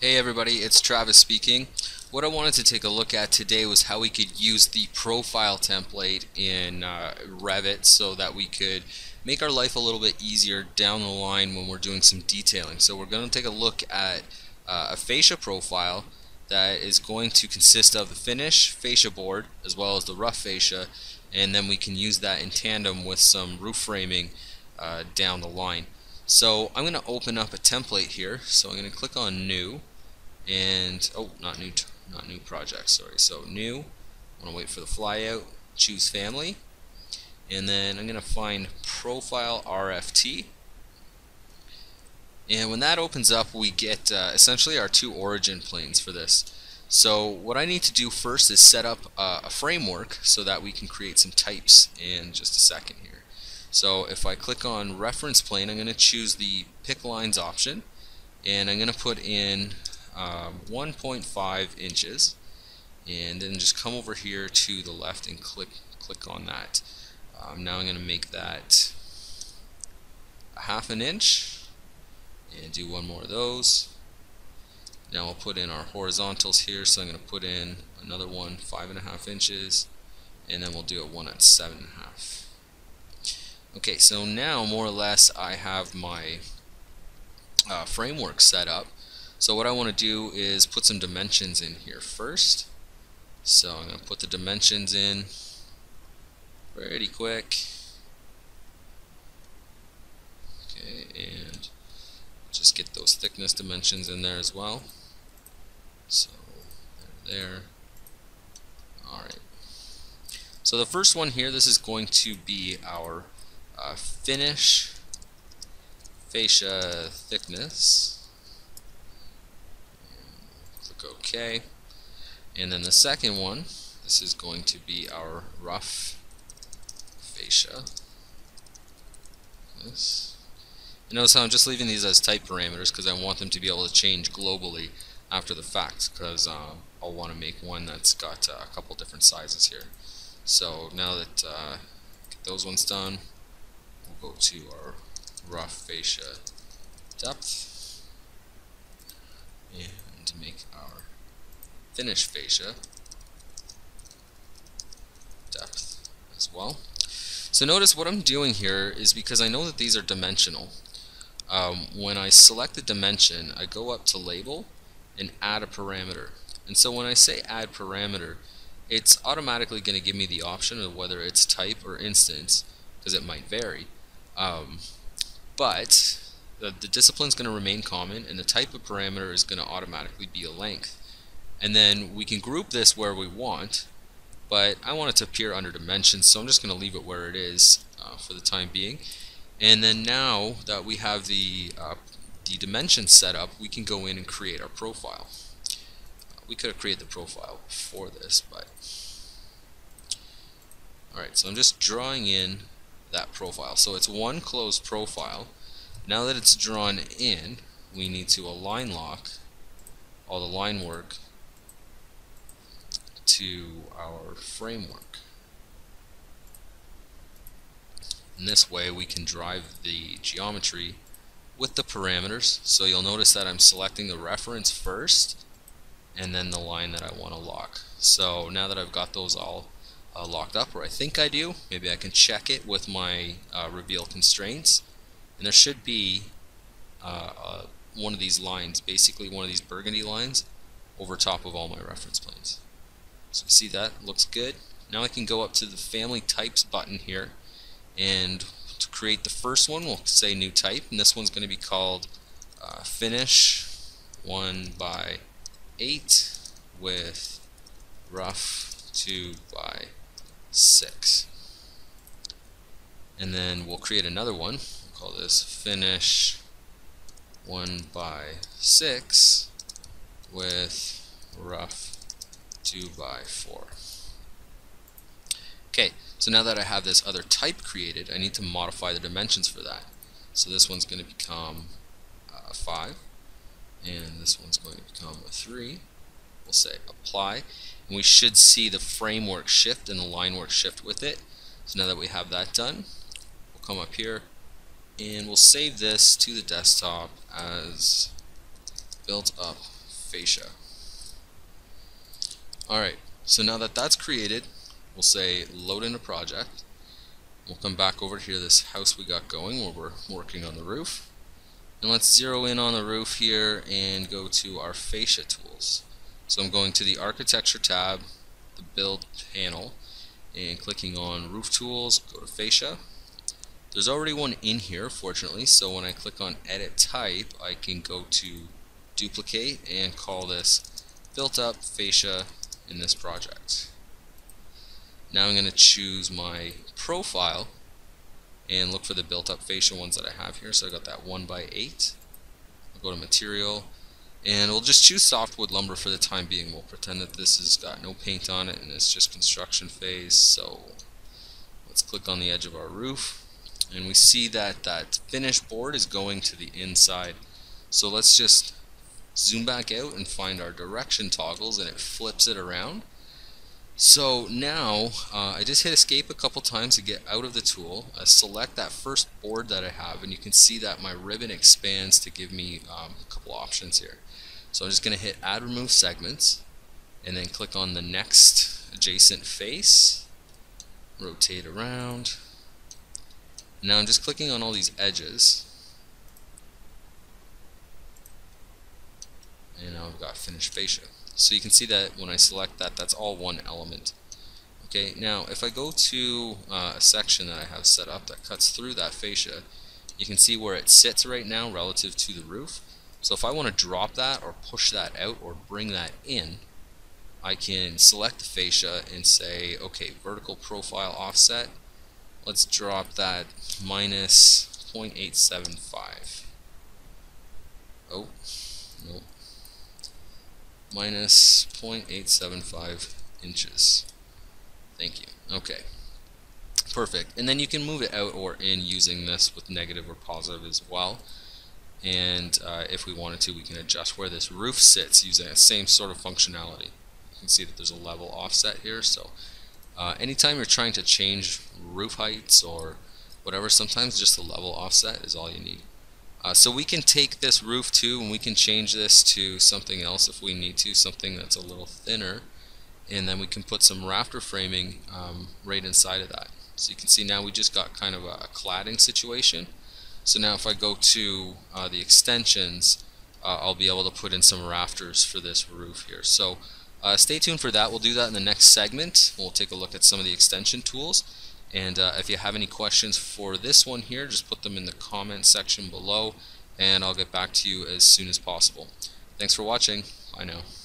Hey everybody, it's Travis speaking. What I wanted to take a look at today was how we could use the profile template in uh, Revit so that we could make our life a little bit easier down the line when we're doing some detailing. So we're going to take a look at uh, a fascia profile that is going to consist of the finish fascia board as well as the rough fascia and then we can use that in tandem with some roof framing uh, down the line. So I'm going to open up a template here. So I'm going to click on New, and oh, not new, not new project. Sorry. So New. I want to wait for the flyout. Choose Family, and then I'm going to find Profile RFT. And when that opens up, we get uh, essentially our two origin planes for this. So what I need to do first is set up uh, a framework so that we can create some types in just a second here. So if I click on reference plane, I'm going to choose the pick lines option and I'm going to put in um, 1.5 inches and then just come over here to the left and click click on that. Um, now I'm going to make that a half an inch and do one more of those. Now we'll put in our horizontals here, so I'm going to put in another one, five and a half inches, and then we'll do a one at seven and a half. Okay, so now more or less I have my uh, framework set up. So what I want to do is put some dimensions in here first. So I'm going to put the dimensions in pretty quick. Okay, and just get those thickness dimensions in there as well. So there. Alright. So the first one here, this is going to be our uh, finish fascia thickness click OK. And then the second one this is going to be our rough fascia. This. You notice how I'm just leaving these as type parameters because I want them to be able to change globally after the fact because uh, I'll want to make one that's got uh, a couple different sizes here. So now that uh, those ones done we'll go to our rough fascia depth and make our finish fascia depth as well. So notice what I'm doing here is because I know that these are dimensional. Um, when I select the dimension, I go up to label and add a parameter. And so when I say add parameter, it's automatically going to give me the option of whether it's type or instance because it might vary. Um, but the, the discipline is going to remain common and the type of parameter is going to automatically be a length. And then we can group this where we want, but I want it to appear under dimensions, so I'm just going to leave it where it is uh, for the time being. And then now that we have the, uh, the dimensions set up, we can go in and create our profile. Uh, we could have created the profile for this, but... Alright, so I'm just drawing in that profile. So it's one closed profile. Now that it's drawn in, we need to align lock all the line work to our framework. In this way we can drive the geometry with the parameters. So you'll notice that I'm selecting the reference first and then the line that I want to lock. So now that I've got those all uh, locked up, or I think I do. Maybe I can check it with my uh, reveal constraints. And there should be uh, uh, one of these lines, basically one of these burgundy lines, over top of all my reference planes. So you see that? Looks good. Now I can go up to the Family Types button here, and to create the first one, we'll say New Type, and this one's going to be called uh, Finish 1 by 8 with rough 2 by 6. And then we'll create another one. Call this finish 1 by 6 with rough 2 by 4. Okay, so now that I have this other type created, I need to modify the dimensions for that. So this one's going to become uh, 5, and this one's going to become a 3. We'll say apply, and we should see the framework shift and the line work shift with it. So now that we have that done, we'll come up here and we'll save this to the desktop as built up fascia. Alright, so now that that's created, we'll say load in a project. We'll come back over here to this house we got going where we're working on the roof. And let's zero in on the roof here and go to our fascia tools. So I'm going to the architecture tab, the build panel, and clicking on roof tools, go to fascia. There's already one in here fortunately, so when I click on edit type, I can go to duplicate and call this built up fascia in this project. Now I'm going to choose my profile and look for the built up fascia ones that I have here. So I got that 1 by 8 I'll go to material and we'll just choose softwood lumber for the time being. We'll pretend that this has got no paint on it and it's just construction phase. So let's click on the edge of our roof and we see that that finished board is going to the inside. So let's just zoom back out and find our direction toggles and it flips it around. So now uh, I just hit escape a couple times to get out of the tool. I select that first board that I have and you can see that my ribbon expands to give me um, a couple options here. So I'm just going to hit add remove segments and then click on the next adjacent face, rotate around. Now I'm just clicking on all these edges and now I've got finished fascia. So you can see that when I select that, that's all one element. Okay, now if I go to uh, a section that I have set up that cuts through that fascia, you can see where it sits right now relative to the roof. So if I want to drop that or push that out or bring that in, I can select the fascia and say, okay, vertical profile offset, let's drop that minus 0.875. Oh, nope minus 0.875 inches. Thank you. Okay. Perfect. And then you can move it out or in using this with negative or positive as well. And uh, if we wanted to, we can adjust where this roof sits using that same sort of functionality. You can see that there's a level offset here. So uh, anytime you're trying to change roof heights or whatever, sometimes just the level offset is all you need. Uh, so we can take this roof too and we can change this to something else if we need to, something that's a little thinner and then we can put some rafter framing um, right inside of that. So you can see now we just got kind of a, cladding situation. So now if I go to uh, the extensions, uh, I'll be able to put in some rafters for this roof here. So uh, stay tuned for that. We'll do that in the next segment. We'll take a look at some of the extension tools. And uh, if you have any questions for this one here, just put them in the comment section below, and I'll get back to you as soon as possible. Thanks for watching. Bye now.